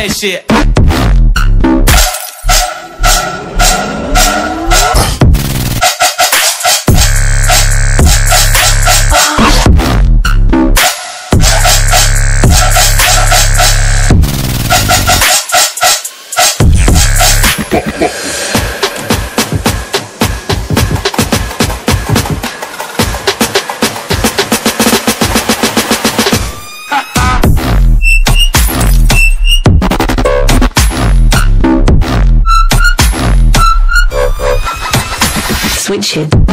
that shit. Switch it.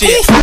Shit.